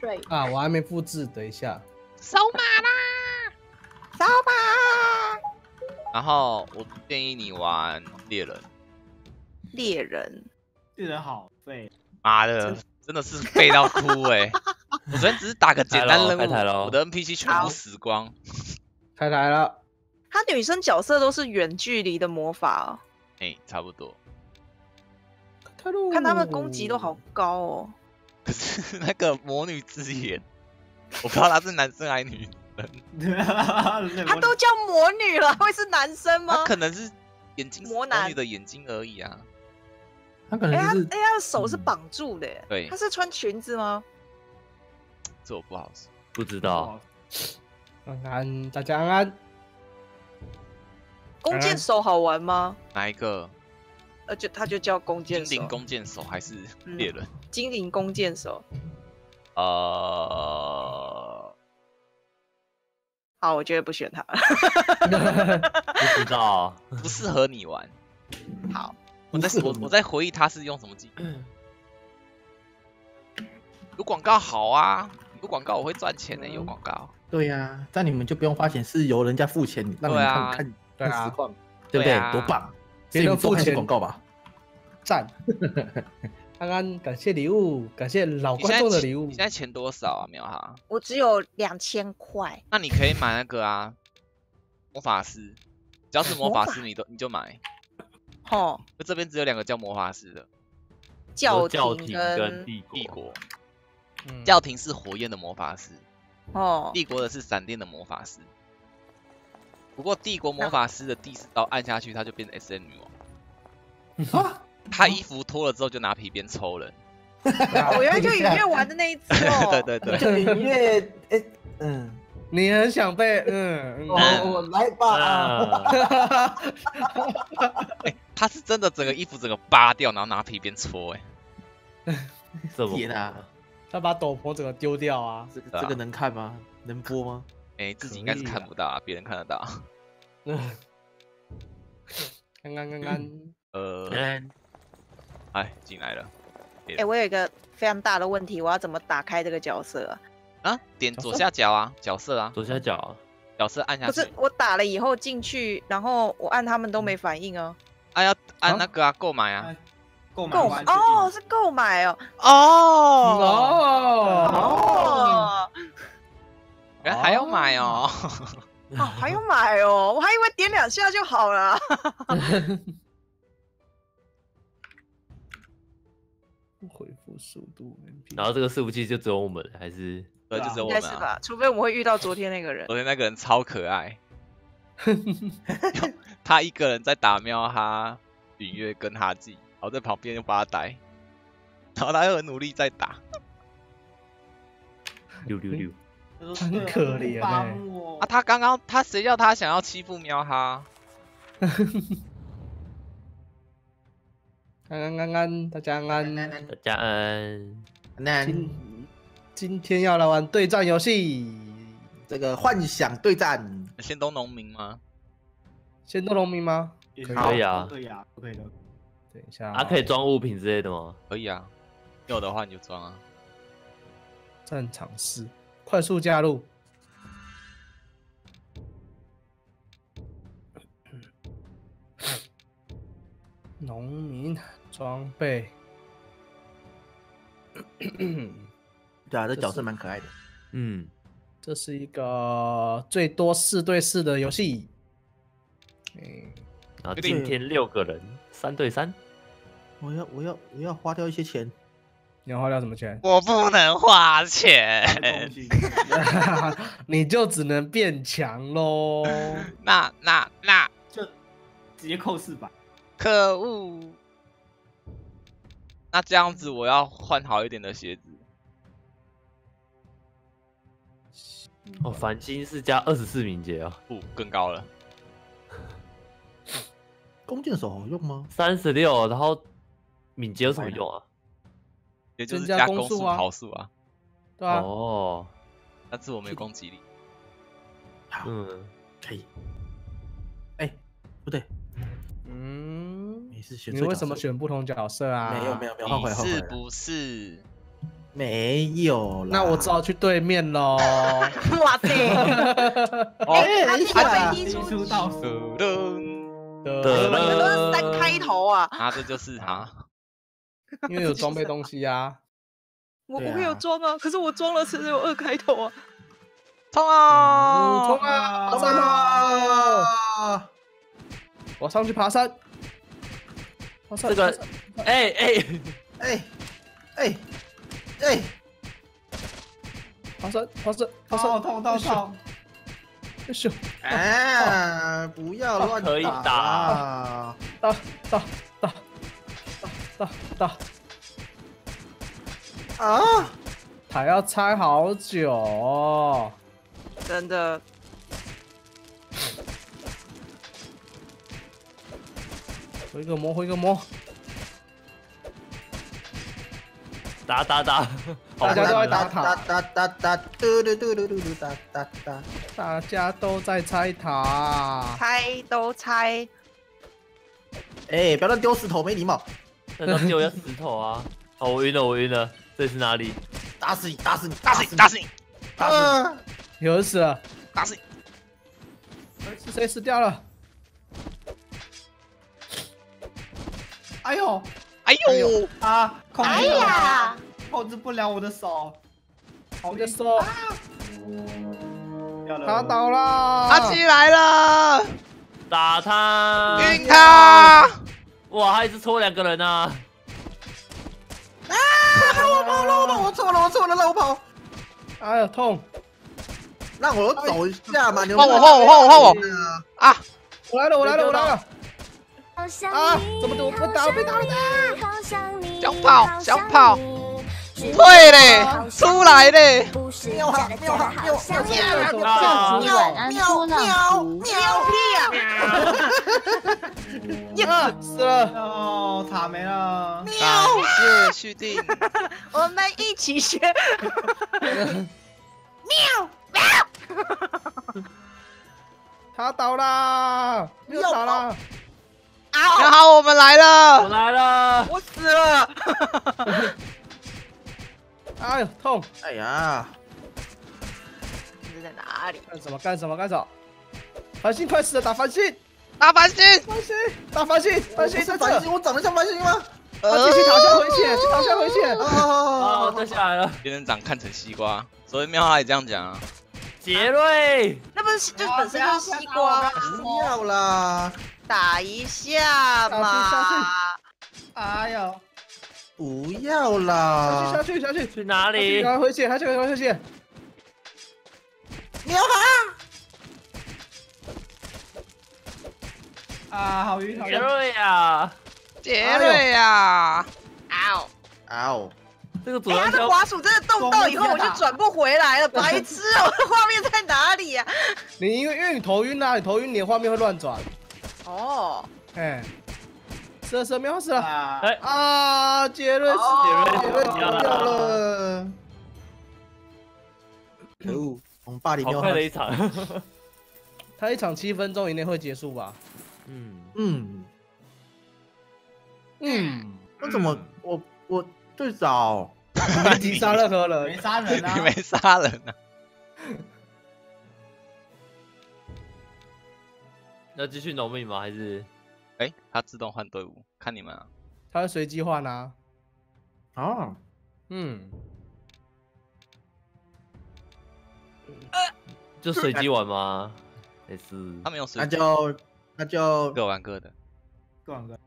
对，啊，我还没复制，等一下。扫码啦！扫码。然后我建议你玩猎人，猎人，猎人好废。妈的，真的是废到哭哎！我昨天只是打个简单任务，我的 NPC 全部死光。开台了。他女生角色都是远距离的魔法哦。哎，差不多。看他们攻击都好高哦。可 是那个魔女之眼，我不知道他是男生还是女人。他都叫魔女了，会是男生吗？他可能是眼睛魔女的眼睛而已啊。他可能是哎，他的手是绑住的。对，他是穿裙子吗？这我不好说，不知道。安安，大家安安。弓箭手好玩吗？哪一个？呃，就他就叫弓箭手。精灵弓箭手还是猎人？精灵弓箭手。呃，好，我觉得不选他。不知道，不适合你玩。好，我在我我在回忆他是用什么技能。有广告好啊，有广告我会赚钱的，有广告。对呀，这样你们就不用花钱，是由人家付钱让你们看看看实况，对不对？多棒！别人付钱广告吧，赞！安安，感谢礼物，感谢老观众的礼物。你现在钱多少啊，苗哈？我只有两千块。那你可以买那个啊，魔法师，只要是魔法师，你都你就买。哦，就这边只有两个叫魔法师的，教廷跟帝国。嗯教廷是火焰的魔法师，哦，帝国的是闪电的魔法师。不过帝国魔法师的第四刀按下去，他就变成 S N 女王。啊！他衣服脱了之后就拿皮鞭抽人。我原来就隐月玩的那一次哦。对 对对。就隐月，哎，嗯，你很想被，嗯，我我来吧。哎，他是真的整个衣服整个扒掉，然后拿皮鞭抽，哎。怎么？天啊！他把斗篷整个丢掉啊！这个这个能看吗？能播吗？哎，自己应该是看不到，啊，别人看得到。嗯，刚刚刚刚，呃，哎，进来了。哎，我有一个非常大的问题，我要怎么打开这个角色？啊？啊，点左下角啊，角色啊，左下角，角色按下去。不是，我打了以后进去，然后我按他们都没反应哦。啊，要按那个啊，购买啊。购买哦，是购买哦，哦。哦。哦，原来还要买哦，哦还要买哦，我还以为点两下就好了。速度，然后这个伺服器就只有我们，还是对，就只有我们啊？除非我们会遇到昨天那个人。昨天那个人超可爱，他一个人在打喵哈、允月跟哈记。然后在旁边就把他逮，然后他又很努力在打，六六六，很可怜哎！啊，他刚刚他谁叫他想要欺负喵哈？安安安安，大家安安，大家安。今今天要来玩对战游戏，这个幻想对战，先都农民吗？先都农民吗？可以啊，可以啊，可以的。等一下，啊，可以装物品之类的吗？可以啊，有的话你就装啊。战场四，快速加入。农民装备，对啊，这角色蛮可爱的。嗯，这是一个最多四对四的游戏。嗯，然后今天六个人。三对三，我要我要我要花掉一些钱，你要花掉什么钱？我不能花钱，你就只能变强喽。那那那就直接扣四百，可恶！那这样子我要换好一点的鞋子。哦，繁星是加二十四敏捷啊，不更高了。弓箭手好用吗？三十六，然后敏捷有什么用啊？也就是加攻速、跑速啊。对啊。哦。但是我没有攻击力。好，嗯，可以。哎，不对。嗯。你是选？你为什么选不同角色啊？没有没有没有，换回来换回来。是不是？没有啦。那我只好去对面喽。哇塞！哎，他他飞出倒数，怎么都是三开头啊？啊，这就是他，因为有装备东西啊。我不会有装啊，可是我装了，只有二开头啊。冲啊！冲啊！上啊！我上去爬山。这个，哎哎哎哎哎！黄色黄色黄色！痛痛痛痛！哎咻！哎，不要乱可以打，打打打打打打！啊！还要拆好久。真的，回个魔，回个魔，打打打，大家都在打塔，打打打打，嘟嘟嘟嘟嘟嘟打打打，大家都在拆塔，拆都拆，哎，不要乱丢石头，没礼貌。那都丢要石头啊！哦，我晕了，我晕了，这是哪里？打死你，打死你，打死你，打死你，打死你！有人死了，打死！是谁死掉了？哎呦，哎呦啊！哎呀，控制不了我的手，我的手，他倒了，他起来了，打他，晕他！哇，他一直戳两个人啊！啊！让我跑，让我跑，我错了，我错了，让我跑！哎呀，痛！让我走一下嘛！换我，换我，换我，换我！啊！我来了，我来了，我来了！啊！怎么我被打了？被打了！想跑，想跑！退嘞！出来嘞！喵哈喵哈喵喵喵！晚安，喵喵喵屁啊！死了！哦，塔没了！感谢续订，我们一起学。喵！他倒啦！又倒了！然后我们来了！我来了！我死了！哎呦，痛！哎呀！你在哪里？干什么？干什么？干什么？繁星快死了！打繁星！打繁星！繁星！打繁星！繁星！繁星！我长得像繁星吗？继续逃下回血！逃下回血！哦，掉下来了。仙人掌看成西瓜，所以妙阿也这样讲啊。杰瑞，那不是就本身就是西瓜吗？不要啦，打一下嘛！哎呦，不要啦！下去下去下去！去哪里？赶快回去！还是赶快回血！喵哈！啊，好晕，好晕！杰瑞呀，杰瑞呀！嗷嗷！这个主人的滑鼠真的动到以后我就转不回来了，白痴哦！画面在哪里呀？你因为因为你头晕啊，你头晕，你的画面会乱转。哦，哎，死了死了，喵死了！哎啊，杰瑞，杰瑞掉了！可恶，我们霸凌喵快了一场，他一场七分钟以内会结束吧？嗯嗯嗯，那怎么我我最早？没杀任何人，没杀人啊！你没杀人啊？要继续农民吗？还是？哎，他自动换队伍，看你们啊！他会随机换啊。啊，嗯，就随机玩吗？还是？他没有随那就那就各玩各的，各玩各。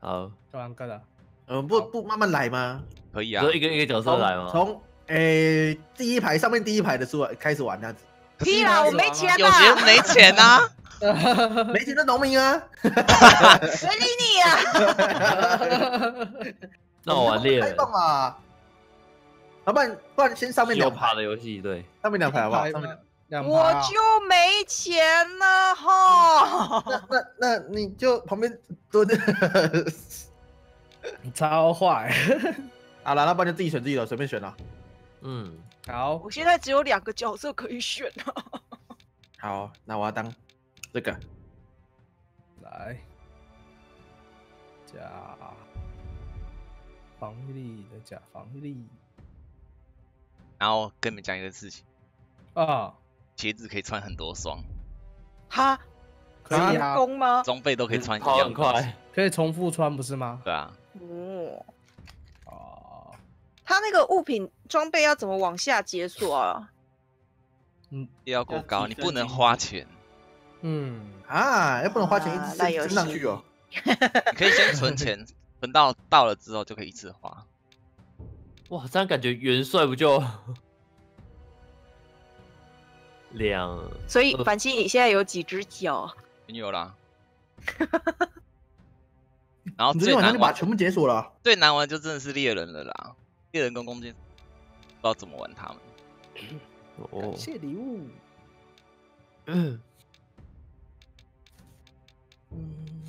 好，各玩各的。呃，不不慢慢来吗？可以啊，就一个一个角色来吗？从诶第一排上面第一排的出来开始玩这样子。屁啦，我没钱有钱没钱啊，没钱的农民啊，谁理你啊？那我玩猎人。开放啊！要不然不然先上面两排的游戏，对，上面两排好不好？上面两排。我就没钱了哈。那那那你就旁边蹲。超坏！好了，那不然就自己选自己的，随便选了。嗯，好。我现在只有两个角色可以选了。好，那我要当这个。来，加防御力的加防御力。然后跟你们讲一个事情啊，鞋子可以穿很多双。哈？可以啊？工吗？装备都可以穿一样，很快，可以重复穿不是吗？对啊。他那个物品装备要怎么往下解锁啊？嗯，要够高，你不能花钱。嗯啊，要不能花钱一直升上去哦。可以先存钱，存到到了之后就可以一次花。哇，这样感觉元帅不就 两？所以反清你现在有几只脚？没有啦。然后最难玩全部解锁了。最难玩就真的是猎人了啦，猎人跟弓箭不知道怎么玩他们。感谢礼物。嗯。嗯。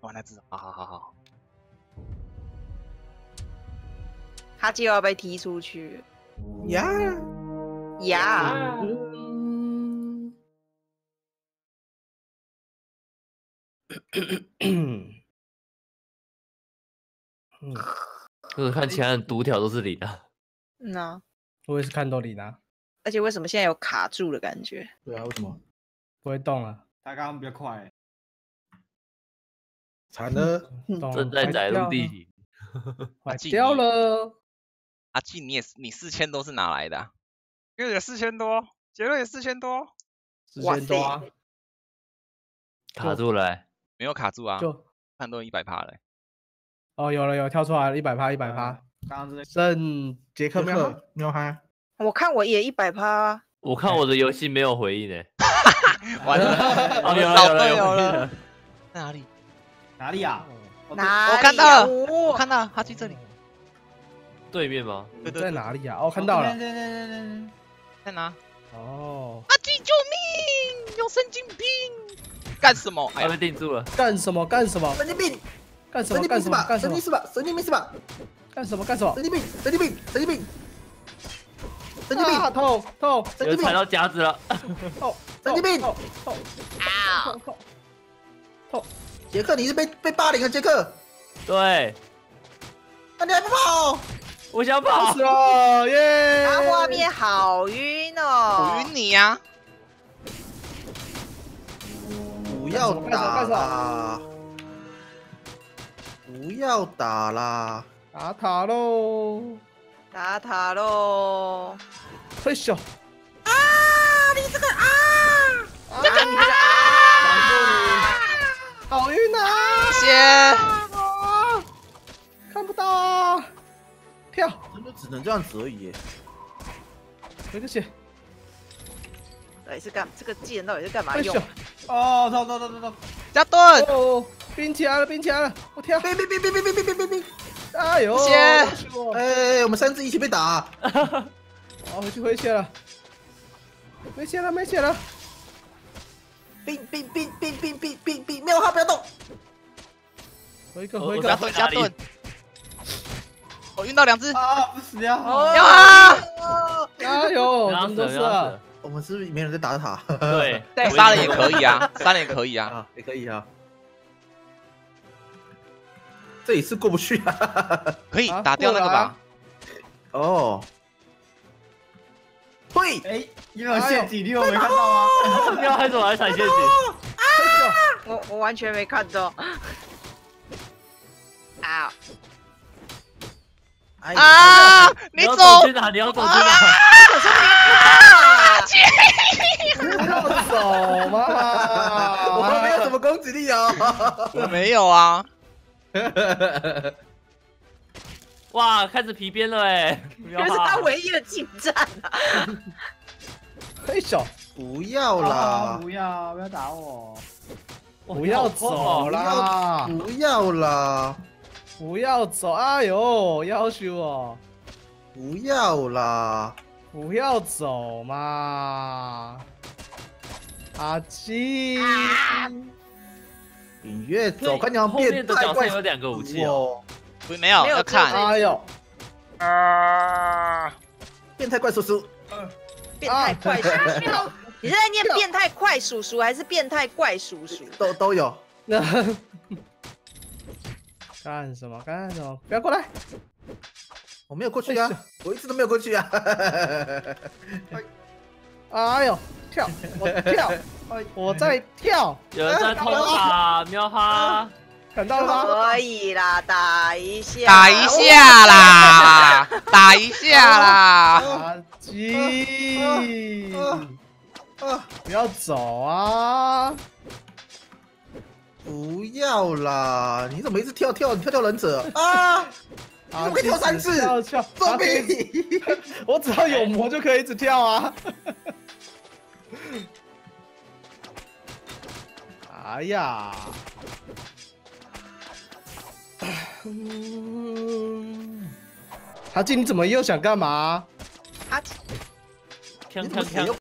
玩那只，好好好好。他就要被踢出去。呀呀！就是看其他人 读条都是零的。嗯啊，我也是看到零的。而且为什么现在有卡住的感觉？对啊，为什么不会动了？他刚刚比较快。惨了，正在载入地形，坏掉了。阿纪，你也是，你四千多是哪来的？因为有四千多，杰瑞也四千多，四千多，卡住了，没有卡住啊，就判断一百趴了。哦，有了，有跳出来了，一百趴，一百趴。刚刚是圣杰克喵喵嗨，我看我也一百趴，我看我的游戏没有回应呢。完了，有了，有了，有了，在哪里？哪里啊？哪？我看到了，我看到了，他去这里。对面吗？在哪里啊？哦，看到了，在哪？哦，阿基救命！有神经病！干什么？他被定住了。干什么？干什么？神经病！干什么？干什么？干什么？神经是吧？神经病是吧？干什么？干什么？神经病！神经病！神经病！神经病！痛痛！神经病！踩到夹子了！痛！神经病！痛痛！啊！痛！杰克，你是被被霸凌了，杰克？对。那你还不跑？我想跑死了耶！他画面好晕哦，我晕你呀！不要打啦！不要打啦！打塔喽！打塔喽！嘿咻！啊！你这个啊！这个啊！好晕啊！谢谢。看不到啊！跳，真的只能这样子而已。没个血，到底是干这个技能到底是干嘛用？哦，走走走走走，加盾！哦，冰起来了，冰起来了，我跳！冰冰冰冰冰冰冰冰冰冰！哎呦！谢。哎，我们三只一起被打。好，回去回血了，没血了，没血了。冰冰冰冰冰冰冰冰，没有号不要动。回一个，回一个，加盾，加盾。我晕到两只啊！不死掉！啊！加油！怎么都是啊？我们是不是没人在打塔？对，杀人也可以啊，杀人也可以啊，也可以啊。这一次过不去 啊！可以打掉那个吧？哦。会哎，有没有陷阱？你有没看到吗？你要还是我来踩陷阱？我我完全没看到。啊！啊！你走去哪？你要走去哪？不要走嘛！我们没有什么攻击力啊！我没有啊！哇，开始皮鞭了哎！这是他唯一的进展啊！嘿咻！不要啦！不要！不要打我！不要走啦！不要啦！不要走！哎呦，要求我！不要啦！不要走嘛！阿基，你越走，看你要变态怪有两个武器哦。不，没有，要看。哎呦！啊！变态怪叔叔。变态怪叔叔。你是在念变态怪叔叔还是变态怪叔叔？都都有。干什么？干什么？不要过来！我没有过去啊，我一直都没有过去啊。哎呦，跳，我跳，我在跳，有人在偷塔，喵哈，看到了吗？可以啦，打一下，打一下啦，打一下啦。垃圾，不要走啊！不要啦！你怎么一直跳跳？你跳跳忍者啊！我可以跳三次，跳跳，作弊！我只要有魔就可以一直跳啊！哎呀！阿金，你怎么又想干嘛？阿金，你怎么又